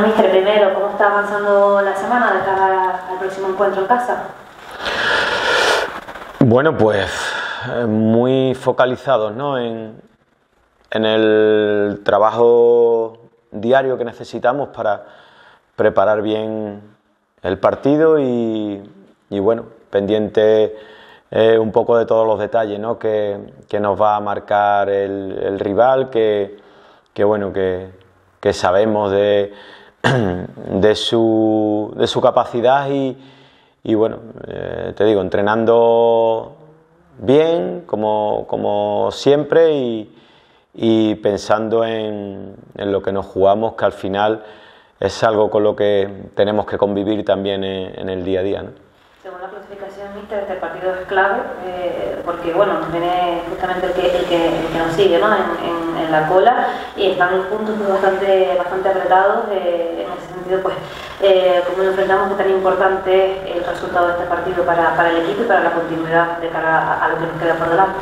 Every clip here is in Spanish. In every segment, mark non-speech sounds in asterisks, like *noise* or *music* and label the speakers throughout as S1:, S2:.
S1: Mister, primero, ¿cómo está avanzando la semana de cara al próximo encuentro en casa?
S2: Bueno, pues eh, muy focalizados ¿no? en, el trabajo diario que necesitamos para preparar bien el partido y, bueno, pendiente eh, un poco de todos los detalles ¿no? que, nos va a marcar el, rival, que, bueno, que, que sabemos de de su, de su capacidad y, y bueno, eh, te digo, entrenando bien, como, como siempre, y, y pensando en, en, lo que nos jugamos, que al final es algo con lo que tenemos que convivir también en, en el día a día. ¿no?
S1: Según la clasificación, Mister, este partido es clave eh, porque bueno, viene justamente el que, el que, el que nos sigue ¿no? en, en, la cola y están los puntos bastante, bastante apretados. Eh, en ese sentido, pues, eh, como enfrentamos, es tan importante el resultado de este partido para, para, el equipo y para la continuidad de cara a, lo que nos queda por delante.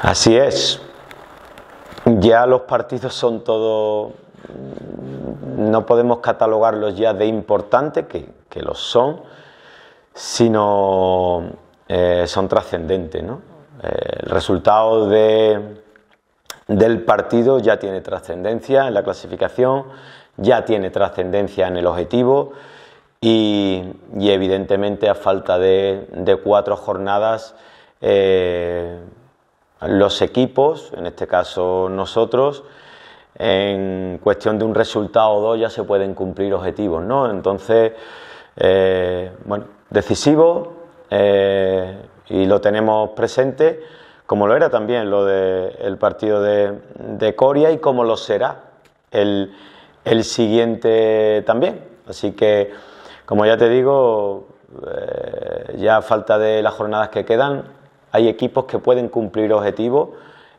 S2: Así es. Ya los partidos son todo. No podemos catalogarlos ya de importante, que, que los son sino eh, son trascendentes. ¿no? Eh, el resultado de, del partido ya tiene trascendencia en la clasificación, ya tiene trascendencia en el objetivo y, evidentemente a falta de, de cuatro jornadas eh, los equipos, en este caso nosotros, en cuestión de un resultado o dos ya se pueden cumplir objetivos, ¿no? Entonces, eh, bueno, decisivo eh, y lo tenemos presente, como lo era también lo del partido de, de, Coria y como lo será el, el, siguiente también. Así que, como ya te digo, eh, ya a falta de las jornadas que quedan, hay equipos que pueden cumplir objetivos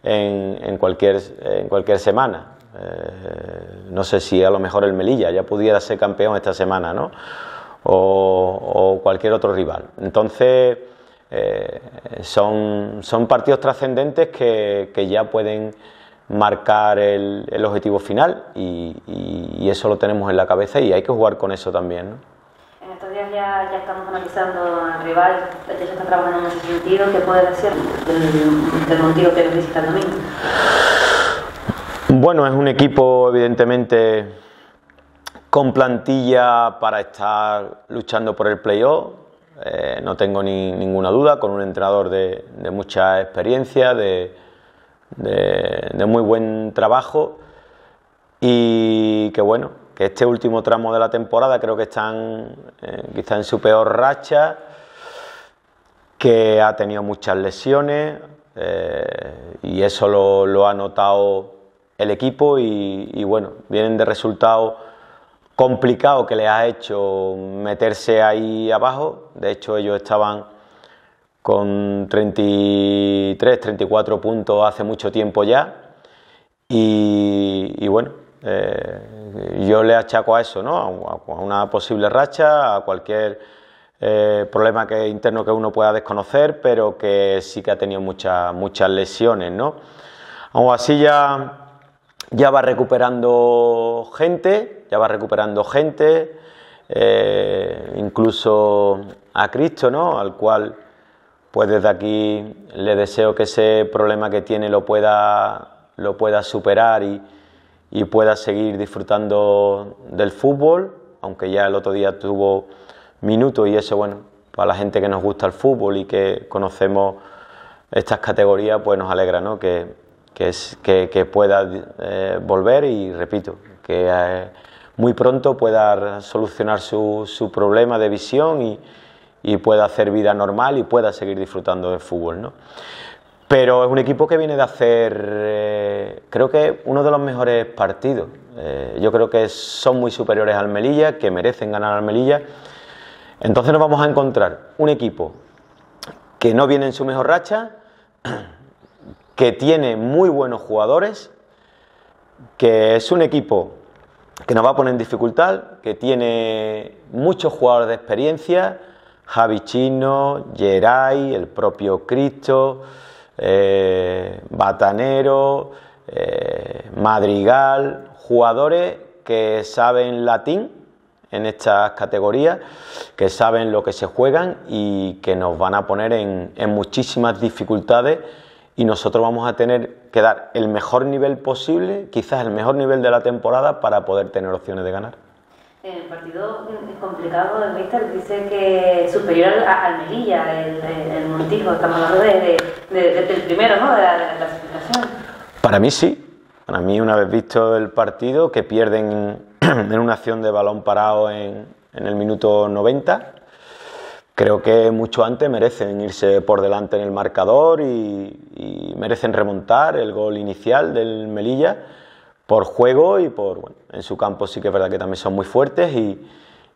S2: en, en, cualquier, en cualquier semana. Eh, no sé si a lo mejor el Melilla ya pudiera ser campeón esta semana, ¿no? o, o cualquier otro rival. Entonces, eh, son, son, partidos trascendentes que, que, ya pueden marcar el, el objetivo final y, y, y, eso lo tenemos en la cabeza y hay que jugar con eso también. ¿no?
S1: En estos días ya, ya, estamos analizando al rival, ya está trabajando en ese sentido. ¿Qué puede decir del, del Montijo que nos visita el domingo?
S2: Bueno, es un equipo evidentemente con plantilla para estar luchando por el playoff, eh, no tengo ni, ninguna duda, con un entrenador de, mucha experiencia, de, muy buen trabajo. Y que bueno, que este último tramo de la temporada creo que están eh, quizá en su peor racha, que ha tenido muchas lesiones eh, y eso lo, lo, ha notado el equipo y, y bueno, vienen de resultados complicado que les ha hecho meterse ahí abajo. De hecho, ellos estaban con 33, 34 puntos hace mucho tiempo ya. Y, bueno, eh, yo le achaco a eso, ¿no? A, a una posible racha, a cualquier eh, problema que, interno que uno pueda desconocer, pero que sí que ha tenido muchas, muchas lesiones, ¿no? Aún así ya ya va recuperando gente, ya va recuperando gente, eh, incluso a Cristo, ¿no? Al cual, pues desde aquí le deseo que ese problema que tiene lo pueda, lo pueda superar y, y pueda seguir disfrutando del fútbol, aunque ya el otro día tuvo minutos y eso, bueno, para la gente que nos gusta el fútbol y que conocemos estas categorías, pues nos alegra, ¿no? Que, que, es, que, pueda eh, volver y repito, que eh, muy pronto pueda solucionar su, su problema de visión y, y, pueda hacer vida normal y pueda seguir disfrutando del fútbol. ¿no? Pero es un equipo que viene de hacer, eh, creo que uno de los mejores partidos. Yo creo que son muy superiores al Melilla, que merecen ganar al Melilla. Entonces nos vamos a encontrar un equipo que no viene en su mejor racha, *clears throat* que tiene muy buenos jugadores, que es un equipo que nos va a poner en dificultad, que tiene muchos jugadores de experiencia, Javi Chino, Geray, el propio Cristo, eh, Batanero, eh, Madrigal, jugadores que saben latín en estas categorías, que saben lo que se juegan y que nos van a poner en, en muchísimas dificultades y nosotros vamos a tener que dar el mejor nivel posible, quizás el mejor nivel de la temporada para poder tener opciones de ganar.
S1: El partido es complicado, el Mister dice que superior al, Melilla, el, el, Montijo, estamos hablando de, del primero, ¿no? De la, de la clasificación.
S2: Para mí sí. Para mí, una vez visto el partido, que pierden *clears throat* en una acción de balón parado en, en el minuto 90, creo que mucho antes merecen irse por delante en el marcador y, merecen remontar el gol inicial del Melilla por juego y por bueno, en su campo sí que es verdad que también son muy fuertes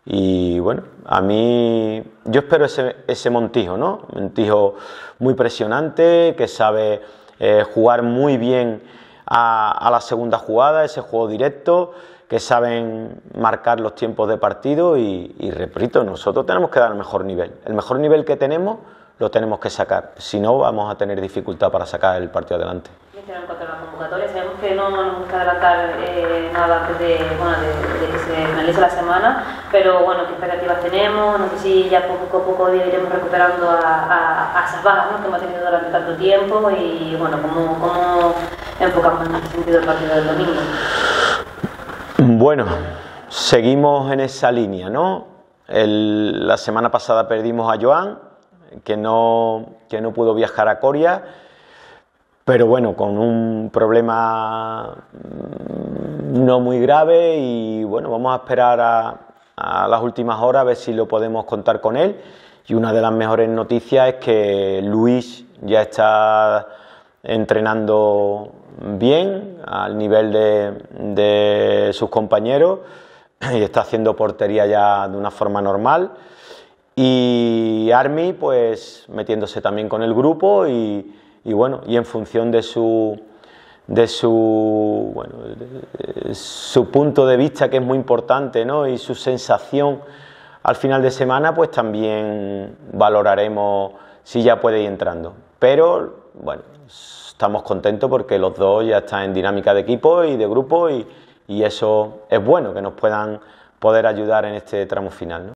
S2: y, bueno, a mí yo espero ese, ese Montijo, ¿no? Montijo muy presionante, que sabe eh, jugar muy bien a la segunda jugada, ese juego directo que saben marcar los tiempos de partido y, y, repito, nosotros tenemos que dar el mejor nivel. El mejor nivel que tenemos lo tenemos que sacar, si no vamos a tener dificultad para sacar el partido adelante.
S1: En cuanto a la convocatoria, sabemos que no nos gusta adelantar eh, nada antes de, bueno, de, de, que se finalice la semana, pero bueno, qué expectativas tenemos, no sé si ya poco a poco iremos recuperando a, a, a esas bajas ¿no? que hemos tenido durante tanto tiempo y bueno, cómo, cómo enfocamos en ese sentido el partido del domingo.
S2: Bueno, seguimos en esa línea, ¿no? La semana pasada perdimos a Joan, que no, que no pudo viajar a Coria, pero bueno, con un problema no muy grave y bueno, vamos a esperar a, a las últimas horas a ver si lo podemos contar con él. Y una de las mejores noticias es que Luis ya está entrenando bien al nivel de, sus compañeros *clears throat* y está haciendo portería ya de una forma normal. Y Army, pues metiéndose también con el grupo y, bueno, y en función de su, de su, bueno, su punto de vista, que es muy importante, ¿no? y su sensación al final de semana, pues también valoraremos si ya puede ir entrando. Pero, bueno, estamos contentos porque los dos ya están en dinámica de equipo y de grupo y, eso es bueno, que nos puedan poder ayudar en este tramo final. ¿no?